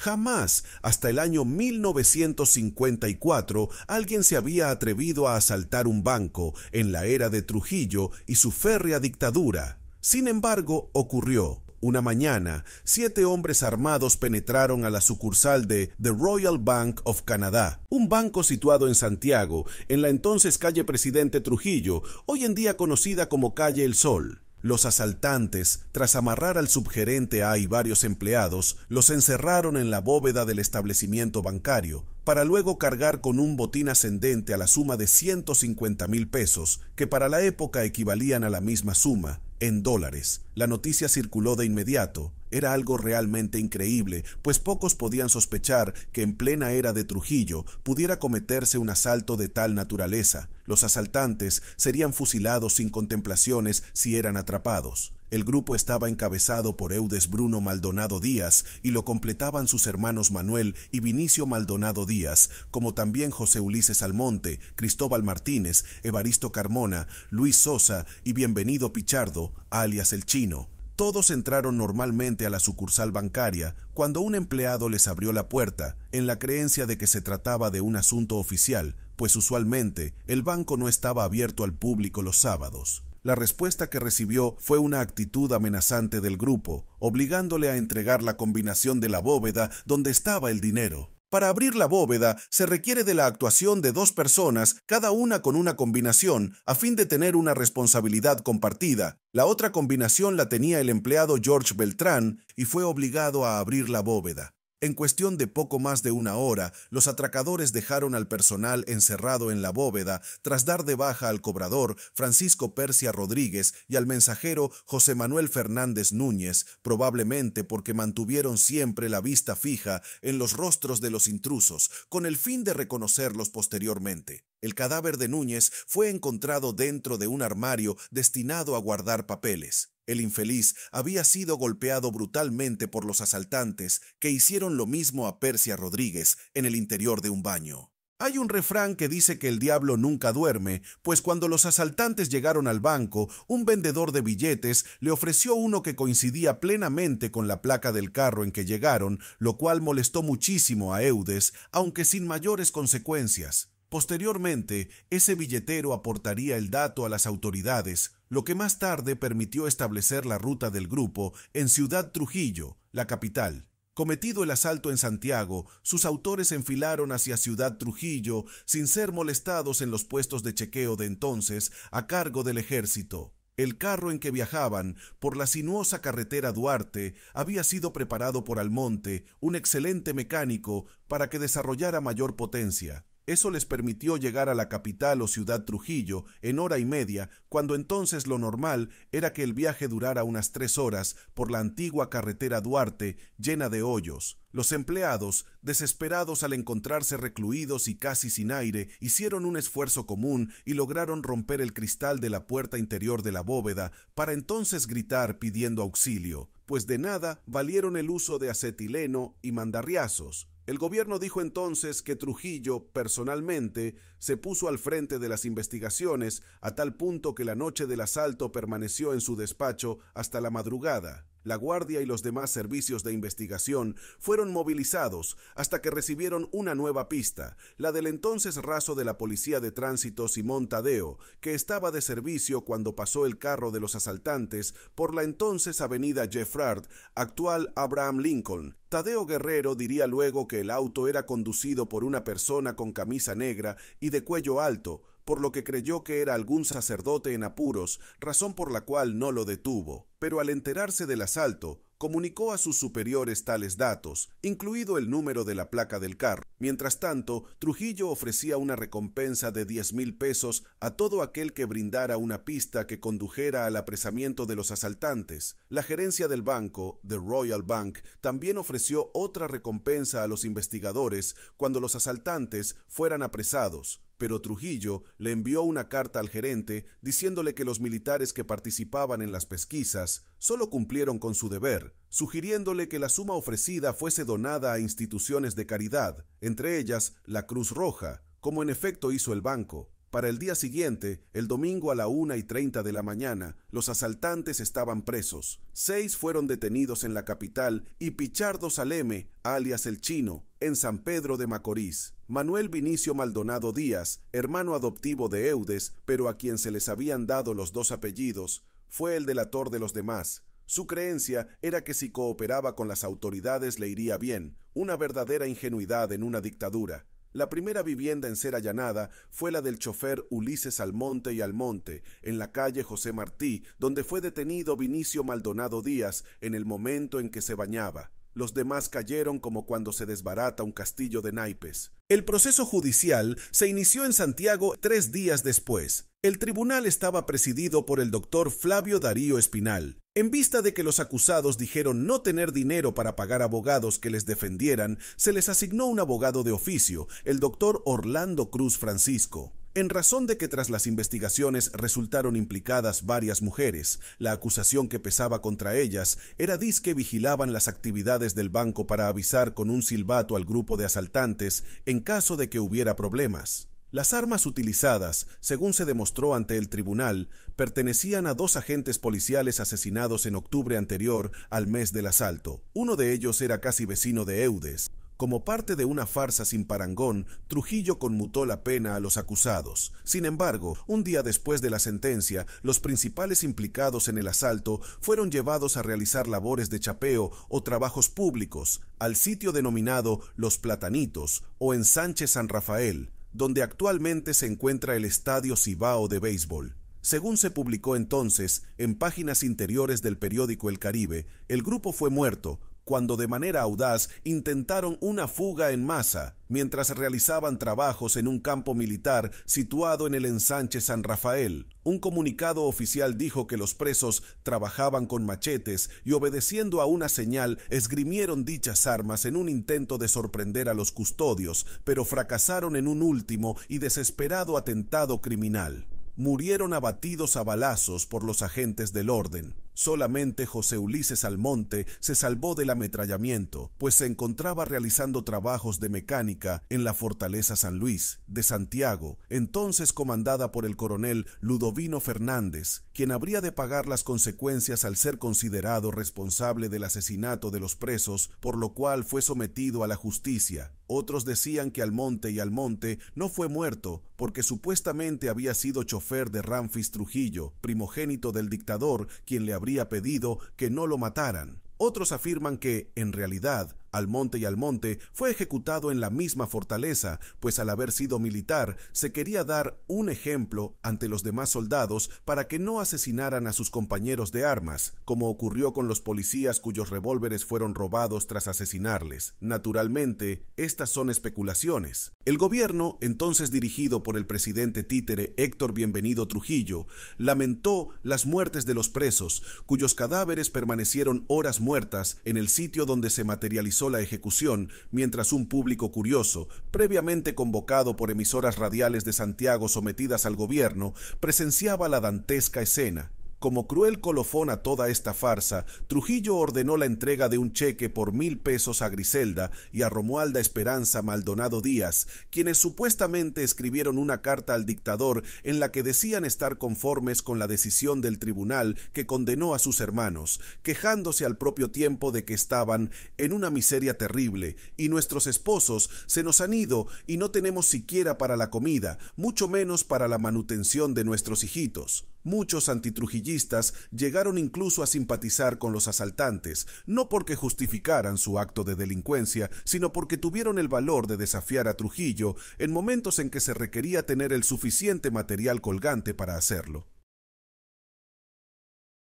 Jamás, hasta el año 1954, alguien se había atrevido a asaltar un banco en la era de Trujillo y su férrea dictadura. Sin embargo, ocurrió. Una mañana, siete hombres armados penetraron a la sucursal de The Royal Bank of Canada, un banco situado en Santiago, en la entonces calle Presidente Trujillo, hoy en día conocida como calle El Sol. Los asaltantes, tras amarrar al subgerente A y varios empleados, los encerraron en la bóveda del establecimiento bancario, para luego cargar con un botín ascendente a la suma de 150 mil pesos, que para la época equivalían a la misma suma, en dólares. La noticia circuló de inmediato. Era algo realmente increíble, pues pocos podían sospechar que en plena era de Trujillo pudiera cometerse un asalto de tal naturaleza. Los asaltantes serían fusilados sin contemplaciones si eran atrapados. El grupo estaba encabezado por Eudes Bruno Maldonado Díaz y lo completaban sus hermanos Manuel y Vinicio Maldonado Díaz, como también José Ulises Almonte, Cristóbal Martínez, Evaristo Carmona, Luis Sosa y Bienvenido Pichardo, alias el Chino. Todos entraron normalmente a la sucursal bancaria cuando un empleado les abrió la puerta, en la creencia de que se trataba de un asunto oficial, pues usualmente el banco no estaba abierto al público los sábados. La respuesta que recibió fue una actitud amenazante del grupo, obligándole a entregar la combinación de la bóveda donde estaba el dinero. Para abrir la bóveda se requiere de la actuación de dos personas, cada una con una combinación, a fin de tener una responsabilidad compartida. La otra combinación la tenía el empleado George Beltrán y fue obligado a abrir la bóveda. En cuestión de poco más de una hora, los atracadores dejaron al personal encerrado en la bóveda tras dar de baja al cobrador Francisco Persia Rodríguez y al mensajero José Manuel Fernández Núñez, probablemente porque mantuvieron siempre la vista fija en los rostros de los intrusos, con el fin de reconocerlos posteriormente. El cadáver de Núñez fue encontrado dentro de un armario destinado a guardar papeles. El infeliz había sido golpeado brutalmente por los asaltantes, que hicieron lo mismo a Persia Rodríguez en el interior de un baño. Hay un refrán que dice que el diablo nunca duerme, pues cuando los asaltantes llegaron al banco, un vendedor de billetes le ofreció uno que coincidía plenamente con la placa del carro en que llegaron, lo cual molestó muchísimo a Eudes, aunque sin mayores consecuencias. Posteriormente, ese billetero aportaría el dato a las autoridades, lo que más tarde permitió establecer la ruta del grupo en Ciudad Trujillo, la capital. Cometido el asalto en Santiago, sus autores enfilaron hacia Ciudad Trujillo sin ser molestados en los puestos de chequeo de entonces a cargo del ejército. El carro en que viajaban por la sinuosa carretera Duarte había sido preparado por Almonte, un excelente mecánico, para que desarrollara mayor potencia. Eso les permitió llegar a la capital o ciudad Trujillo en hora y media, cuando entonces lo normal era que el viaje durara unas tres horas por la antigua carretera Duarte llena de hoyos. Los empleados, desesperados al encontrarse recluidos y casi sin aire, hicieron un esfuerzo común y lograron romper el cristal de la puerta interior de la bóveda para entonces gritar pidiendo auxilio, pues de nada valieron el uso de acetileno y mandarriazos. El gobierno dijo entonces que Trujillo, personalmente, se puso al frente de las investigaciones a tal punto que la noche del asalto permaneció en su despacho hasta la madrugada. La Guardia y los demás servicios de investigación fueron movilizados hasta que recibieron una nueva pista, la del entonces raso de la Policía de Tránsito Simón Tadeo, que estaba de servicio cuando pasó el carro de los asaltantes por la entonces avenida Jeffrard, actual Abraham Lincoln. Tadeo Guerrero diría luego que el auto era conducido por una persona con camisa negra y de cuello alto, por lo que creyó que era algún sacerdote en apuros, razón por la cual no lo detuvo. Pero al enterarse del asalto, comunicó a sus superiores tales datos, incluido el número de la placa del carro. Mientras tanto, Trujillo ofrecía una recompensa de diez mil pesos a todo aquel que brindara una pista que condujera al apresamiento de los asaltantes. La gerencia del banco, The Royal Bank, también ofreció otra recompensa a los investigadores cuando los asaltantes fueran apresados pero Trujillo le envió una carta al gerente diciéndole que los militares que participaban en las pesquisas solo cumplieron con su deber, sugiriéndole que la suma ofrecida fuese donada a instituciones de caridad, entre ellas la Cruz Roja, como en efecto hizo el banco. Para el día siguiente, el domingo a la una y treinta de la mañana, los asaltantes estaban presos. Seis fueron detenidos en la capital y Pichardo Saleme, alias el Chino, en San Pedro de Macorís. Manuel Vinicio Maldonado Díaz, hermano adoptivo de Eudes, pero a quien se les habían dado los dos apellidos, fue el delator de los demás. Su creencia era que si cooperaba con las autoridades le iría bien, una verdadera ingenuidad en una dictadura. La primera vivienda en ser allanada fue la del chofer Ulises Almonte y Almonte, en la calle José Martí, donde fue detenido Vinicio Maldonado Díaz en el momento en que se bañaba. Los demás cayeron como cuando se desbarata un castillo de naipes. El proceso judicial se inició en Santiago tres días después. El tribunal estaba presidido por el doctor Flavio Darío Espinal. En vista de que los acusados dijeron no tener dinero para pagar abogados que les defendieran, se les asignó un abogado de oficio, el doctor Orlando Cruz Francisco. En razón de que tras las investigaciones resultaron implicadas varias mujeres, la acusación que pesaba contra ellas era que vigilaban las actividades del banco para avisar con un silbato al grupo de asaltantes en caso de que hubiera problemas. Las armas utilizadas, según se demostró ante el tribunal, pertenecían a dos agentes policiales asesinados en octubre anterior al mes del asalto. Uno de ellos era casi vecino de Eudes. Como parte de una farsa sin parangón, Trujillo conmutó la pena a los acusados. Sin embargo, un día después de la sentencia, los principales implicados en el asalto fueron llevados a realizar labores de chapeo o trabajos públicos al sitio denominado Los Platanitos o en Sánchez San Rafael, donde actualmente se encuentra el Estadio Cibao de béisbol. Según se publicó entonces en páginas interiores del periódico El Caribe, el grupo fue muerto, cuando de manera audaz intentaron una fuga en masa mientras realizaban trabajos en un campo militar situado en el ensanche San Rafael. Un comunicado oficial dijo que los presos trabajaban con machetes y obedeciendo a una señal esgrimieron dichas armas en un intento de sorprender a los custodios, pero fracasaron en un último y desesperado atentado criminal. Murieron abatidos a balazos por los agentes del orden. Solamente José Ulises Almonte se salvó del ametrallamiento, pues se encontraba realizando trabajos de mecánica en la Fortaleza San Luis, de Santiago, entonces comandada por el coronel Ludovino Fernández, quien habría de pagar las consecuencias al ser considerado responsable del asesinato de los presos, por lo cual fue sometido a la justicia. Otros decían que Almonte y Almonte no fue muerto, porque supuestamente había sido chofer de Ramfis Trujillo, primogénito del dictador, quien le habría pedido que no lo mataran. Otros afirman que, en realidad, Almonte y Almonte fue ejecutado en la misma fortaleza, pues al haber sido militar se quería dar un ejemplo ante los demás soldados para que no asesinaran a sus compañeros de armas, como ocurrió con los policías cuyos revólveres fueron robados tras asesinarles. Naturalmente, estas son especulaciones. El gobierno, entonces dirigido por el presidente títere Héctor Bienvenido Trujillo, lamentó las muertes de los presos, cuyos cadáveres permanecieron horas muertas en el sitio donde se materializó la ejecución, mientras un público curioso, previamente convocado por emisoras radiales de Santiago sometidas al gobierno, presenciaba la dantesca escena. Como cruel colofón a toda esta farsa, Trujillo ordenó la entrega de un cheque por mil pesos a Griselda y a Romualda Esperanza Maldonado Díaz, quienes supuestamente escribieron una carta al dictador en la que decían estar conformes con la decisión del tribunal que condenó a sus hermanos, quejándose al propio tiempo de que estaban en una miseria terrible y nuestros esposos se nos han ido y no tenemos siquiera para la comida, mucho menos para la manutención de nuestros hijitos. Muchos antitrujillistas llegaron incluso a simpatizar con los asaltantes, no porque justificaran su acto de delincuencia, sino porque tuvieron el valor de desafiar a Trujillo en momentos en que se requería tener el suficiente material colgante para hacerlo.